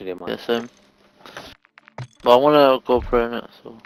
Man. Yeah, same. But I wanna go in it, so.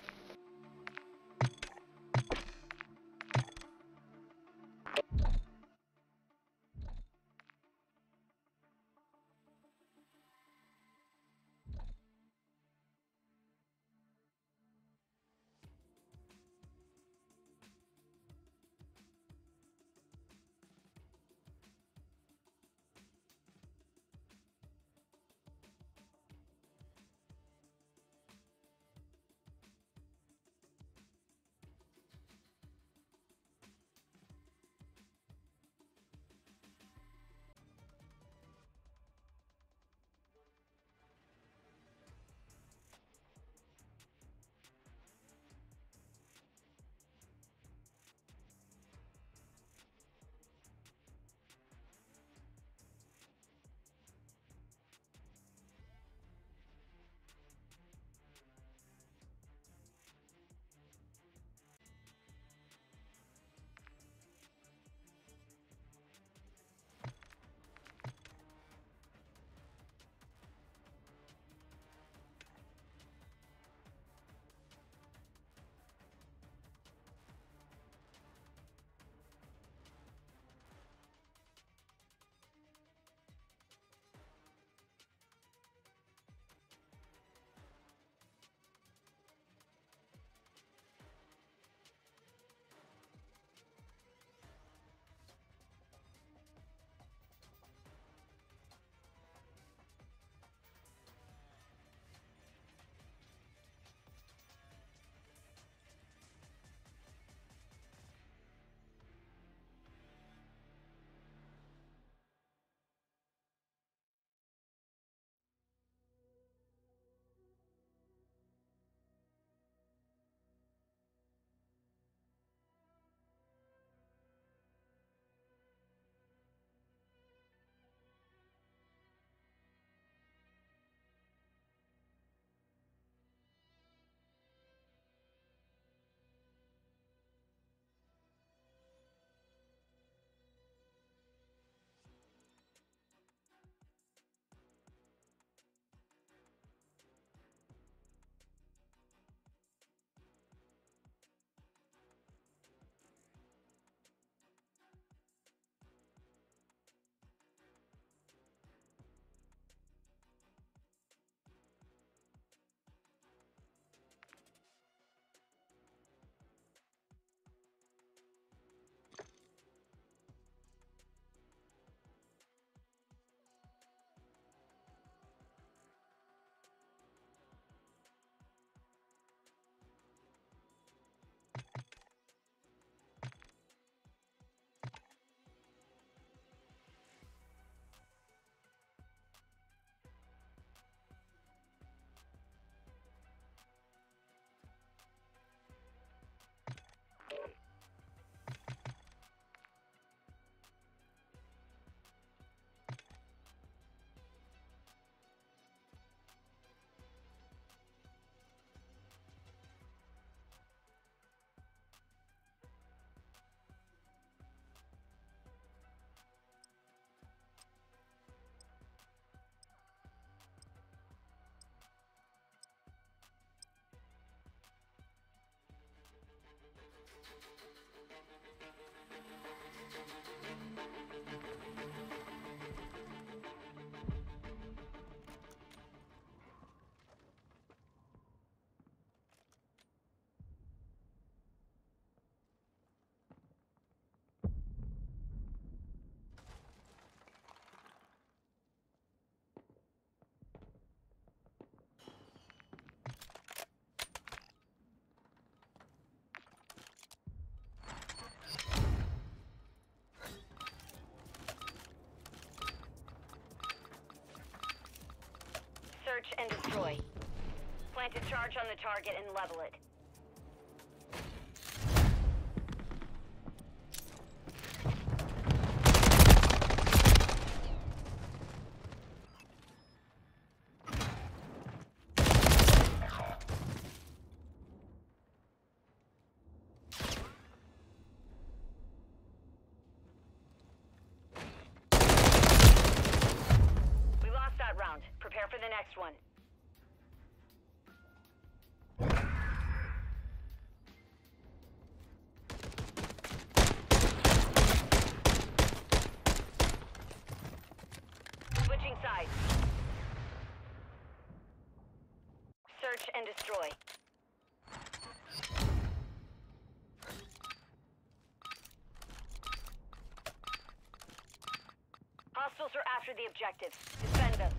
And destroy. Plant a charge on the target and level it. Destroy. Hostiles are after the objectives. Defend them.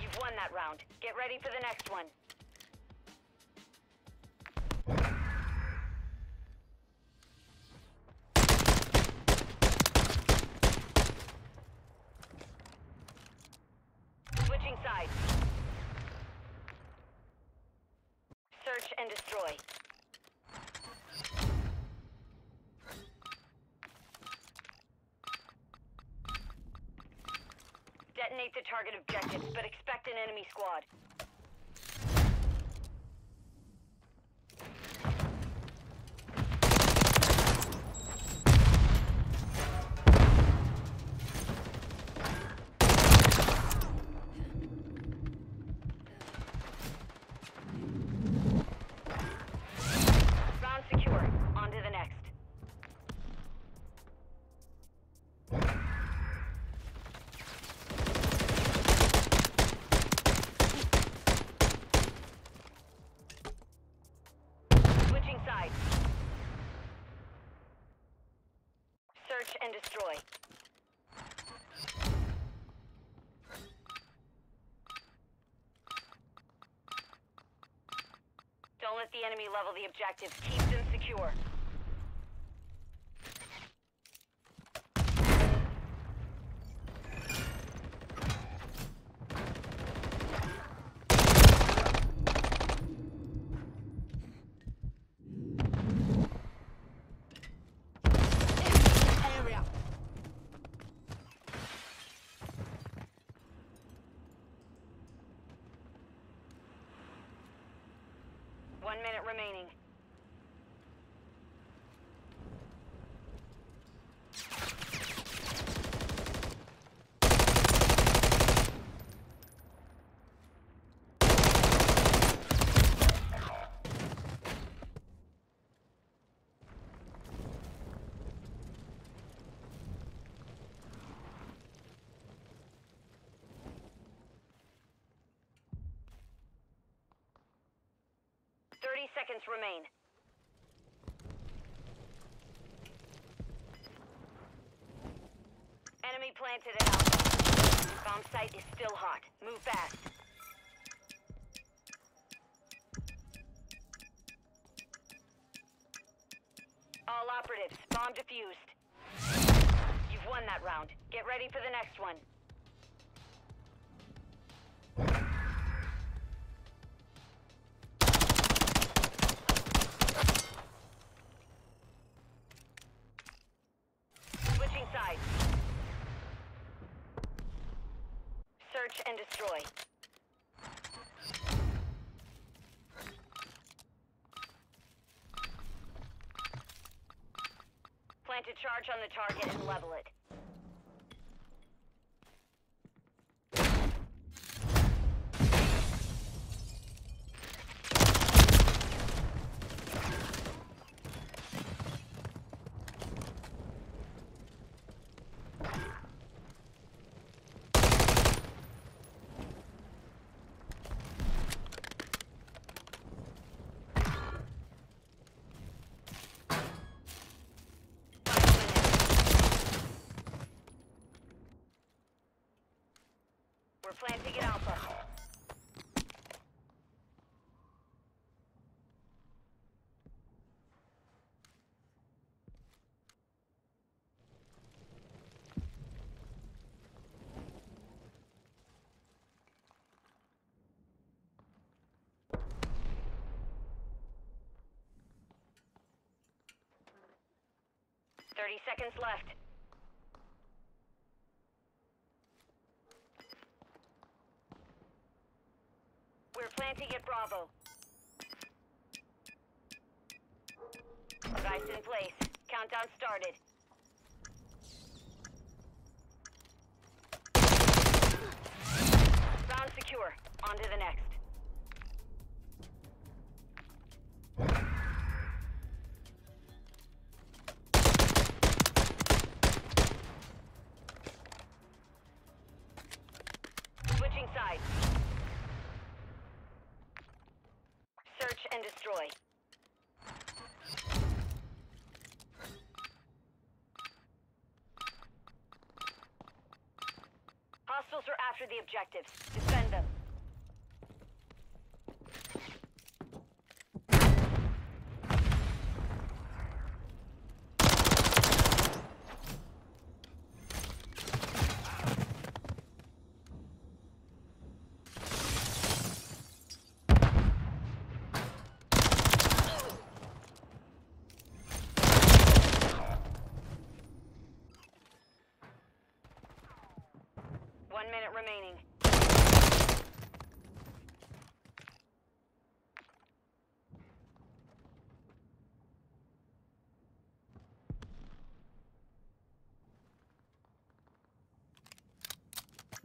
You've won that round. Get ready for the next one. Switching sides. Search and destroy. Detonate the target objectives, but expect an enemy squad. Search and destroy. Don't let the enemy level the objectives. Keep them secure. Remaining. Thirty seconds remain. Enemy planted at Alpha. Bomb site is still hot. Move fast. All operatives, bomb defused. You've won that round. Get ready for the next one. Search and destroy. Plant a charge on the target and level it. Planting at Alpha. Thirty seconds left. Countdown started. Round secure. On to the next. After the objectives them. One minute remaining.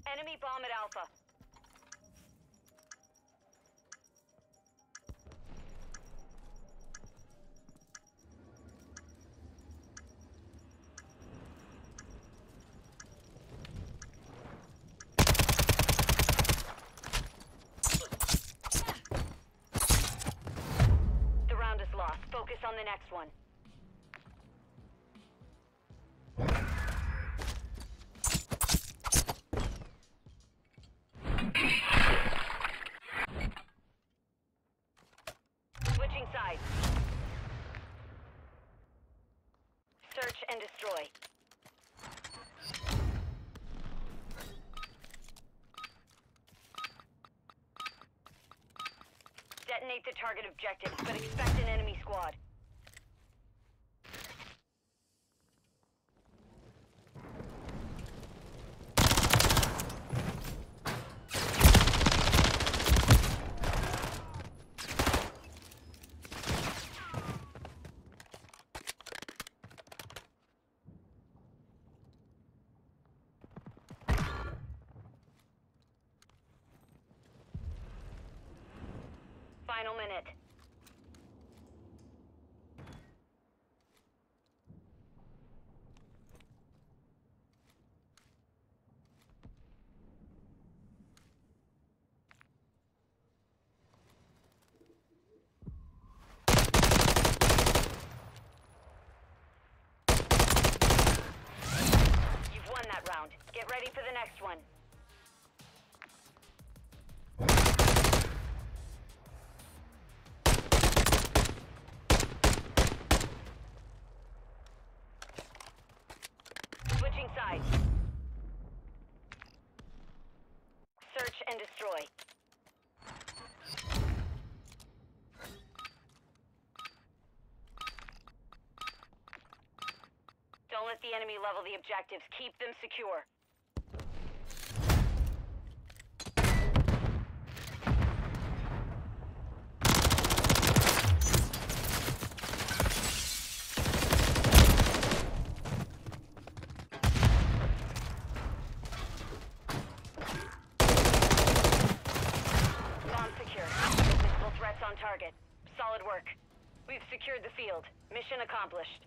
Enemy bomb at Alpha. One. Switching sides. Search and destroy. Detonate the target objectives, but expect an enemy squad. Final minute. You've won that round. Get ready for the next one. Search and destroy. Don't let the enemy level the objectives. Keep them secure. Bomb secured. Visible threats on target. Solid work. We've secured the field. Mission accomplished.